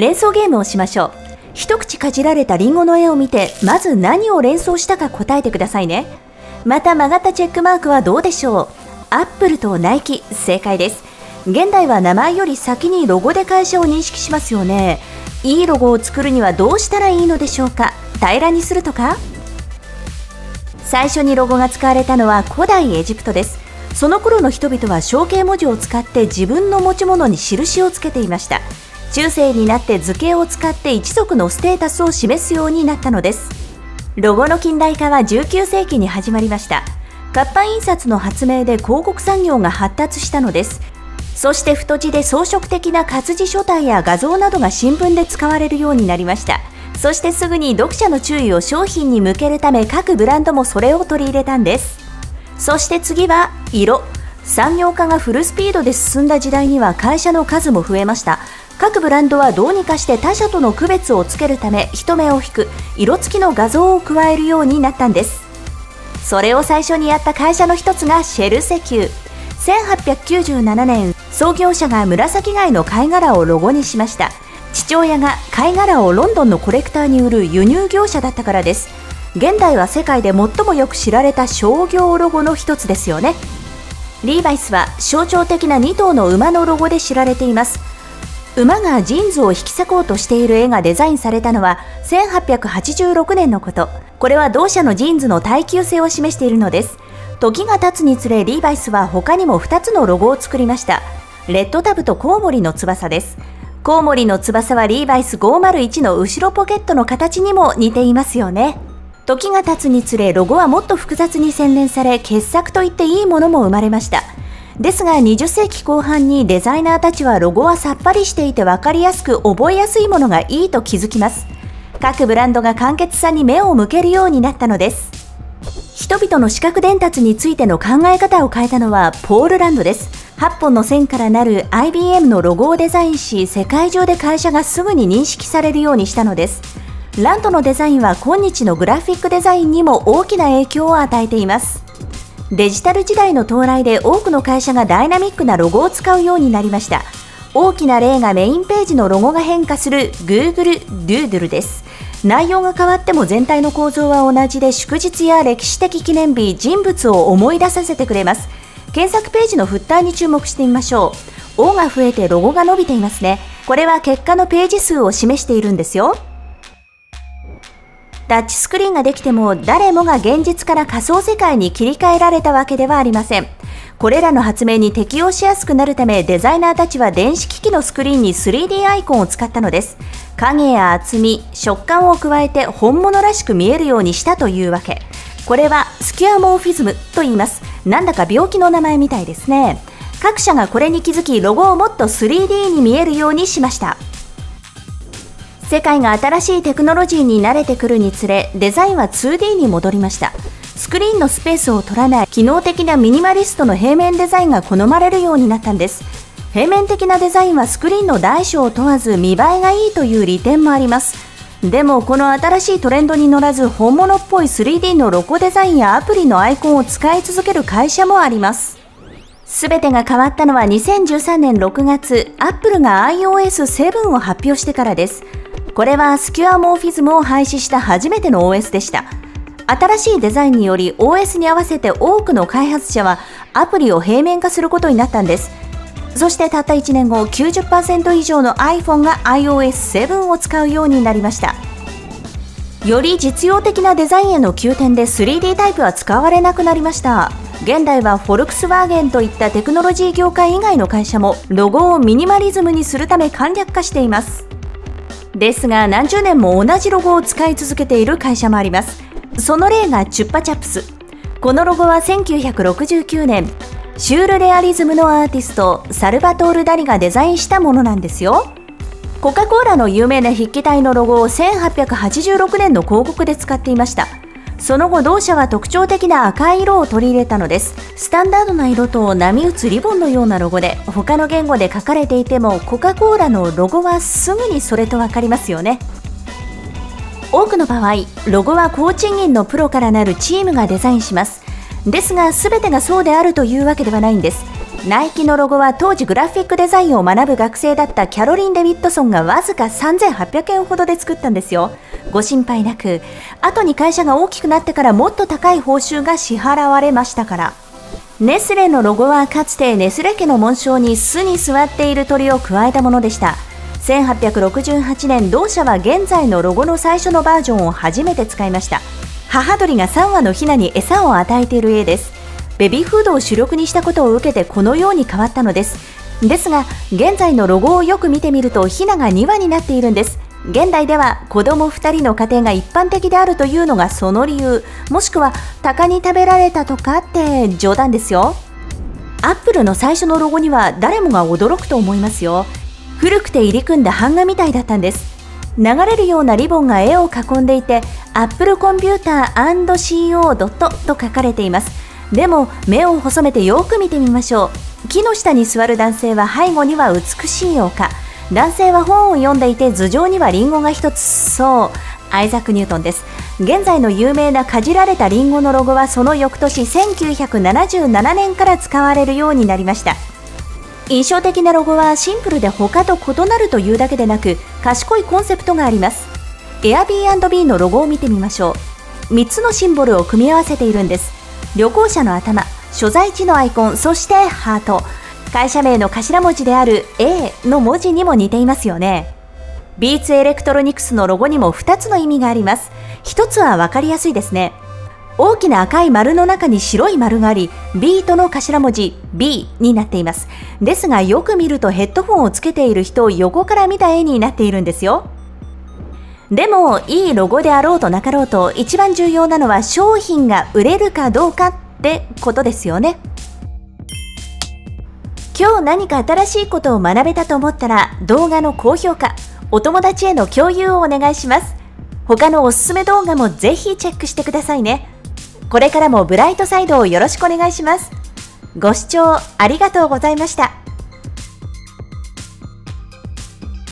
連想ゲームをしましょう。一口かじられたリンゴの絵を見てまず何を連想したか答えてくださいね。また曲がったチェックマークはどうでしょう。アップルとナイキ正解です。現代は名前より先にロゴで会社を認識しますよね。いいロゴを作るにはどうしたらいいのでしょうか。平らにするとか？最初にロゴが使われたのは古代エジプトです。その頃の人々は象形文字を使って自分の持ち物に印をつけていました。中世になって図形を使って一族のステータスを示すようになったのです。ロゴの近代化は19世紀に始まりました。活版印刷の発明で広告産業が発達したのです。そして太字で装飾的な活字書体や画像などが新聞で使われるようになりました。そしてすぐに読者の注意を商品に向けるため各ブランドもそれを取り入れたんです。そして次は色。産業化がフルスピードで進んだ時代には会社の数も増えました。各ブランドはどうにかして他社との区別をつけるため人目を引く色付きの画像を加えるようになったんです。それを最初にやった会社の一つがシェル石油1897年創業者が紫貝の貝殻をロゴにしました。父親が貝殻をロンドンのコレクターに売る輸入業者だったからです。現代は世界で最もよく知られた商業ロゴの一つですよね。リーバイスは象徴的な2頭の馬のロゴで知られています。馬がジーンズを引き裂こうとしている絵がデザインされたのは1886年のことこれは同社のジーンズの耐久性を示しているのです時が経つにつれリーバイスは他にも2つのロゴを作りましたレッドタブとコウモリの翼ですコウモリの翼はリーバイス501の後ろポケットの形にも似ていますよね。時が経つにつれロゴはもっと複雑に洗練され傑作といっていいものも生まれました。ですが20世紀後半にデザイナーたちはロゴはさっぱりしていて分かりやすく覚えやすいものがいいと気づきます。各ブランドが簡潔さに目を向けるようになったのです。人々の視覚伝達についての考え方を変えたのはポールランドです。8本の線からなる IBM のロゴをデザインし世界中で会社がすぐに認識されるようにしたのですランドのデザインは今日のグラフィックデザインにも大きな影響を与えていますデジタル時代の到来で多くの会社がダイナミックなロゴを使うようになりました。大きな例がメインページのロゴが変化する Google Doodle です。内容が変わっても全体の構造は同じで祝日や歴史的記念日人物を思い出させてくれます。検索ページのフッターに注目してみましょう。O が増えてロゴが伸びていますね。これは結果のページ数を示しているんですよ。タッチスクリーンができても誰もが現実から仮想世界に切り替えられたわけではありません。これらの発明に適用しやすくなるためデザイナーたちは電子機器のスクリーンに 3D アイコンを使ったのです。影や厚み食感を加えて本物らしく見えるようにしたというわけ。これはスキュアモーフィズムと言います。なんだか病気の名前みたいですね。各社がこれに気づきロゴをもっと 3D に見えるようにしました。世界が新しいテクノロジーに慣れてくるにつれデザインは 2D に戻りましたスクリーンのスペースを取らない機能的なミニマリストの平面デザインが好まれるようになったんです平面的なデザインはスクリーンの大小を問わず見栄えがいいという利点もありますでもこの新しいトレンドに乗らず本物っぽい 3D のロゴデザインやアプリのアイコンを使い続ける会社もあります。すべてが変わったのは2013年6月、Apple が iOS7 を発表してからです。これはスキュアモーフィズムを廃止した初めての OS でした。新しいデザインにより OS に合わせて多くの開発者はアプリを平面化することになったんです。そしてたった1年後90%以上の iPhone が iOS7 を使うようになりましたより実用的なデザインへの急転で 3D タイプは使われなくなりました現代はフォルクスワーゲンといったテクノロジー業界以外の会社もロゴをミニマリズムにするため簡略化していますですが何十年も同じロゴを使い続けている会社もあります。その例がチュッパチャップス。このロゴは1969年シュールレアリズムのアーティストサルバトール・ダリがデザインしたものなんですよ。コカ・コーラの有名な筆記体のロゴを1886年の広告で使っていました。その後同社は特徴的な赤い色を取り入れたのです。スタンダードな色と波打つリボンのようなロゴで他の言語で書かれていてもコカ・コーラのロゴはすぐにそれと分かりますよね。多くの場合ロゴは高賃金のプロからなるチームがデザインします。ですが全てがそうであるというわけではないんです。ナイキのロゴは当時グラフィックデザインを学ぶ学生だったキャロリン・デビッドソンがわずか3800円ほどで作ったんですよ。ご心配なく、後に会社が大きくなってからもっと高い報酬が支払われましたから。ネスレのロゴはかつてネスレ家の紋章に巣に座っている鳥を加えたものでした。1868年同社は現在のロゴの最初のバージョンを初めて使いました母鳥が3羽のヒナに餌を与えている絵ですベビーフードを主力にしたことを受けてこのように変わったのです。ですが現在のロゴをよく見てみるとヒナが2羽になっているんです。現代では子供2人の家庭が一般的であるというのがその理由。もしくは鷹に食べられたとかって冗談ですよ。アップルの最初のロゴには誰もが驚くと思いますよ。古くて入り組んだ版画みたいだったんです。流れるようなリボンが絵を囲んでいて Apple コンピューター &CO. と書かれています。でも目を細めてよく見てみましょう。木の下に座る男性は背後には美しい丘。男性は本を読んでいて頭上にはリンゴが一つ。そう。アイザック・ニュートンです。現在の有名なかじられたリンゴのロゴはその翌年1977年から使われるようになりました。印象的なロゴはシンプルで他と異なるというだけでなく賢いコンセプトがあります。Airbnb のロゴを見てみましょう。3つのシンボルを組み合わせているんです。旅行者の頭所在地のアイコンそしてハート会社名の頭文字である A の文字にも似ていますよねビーツエレクトロニクスのロゴにも2つの意味があります1つは分かりやすいですね大きな赤い丸の中に白い丸があり、ビートの頭文字 B になっています。ですがよく見るとヘッドフォンをつけている人を横から見た絵になっているんですよ。でも、いいロゴであろうとなかろうと、一番重要なのは商品が売れるかどうかってことですよね。今日何か新しいことを学べたと思ったら、動画の高評価、お友達への共有をお願いします。他のおすすめ動画もぜひチェックしてくださいね。これからもブライトサイドをよろしくお願いします。ご視聴ありがとうございました。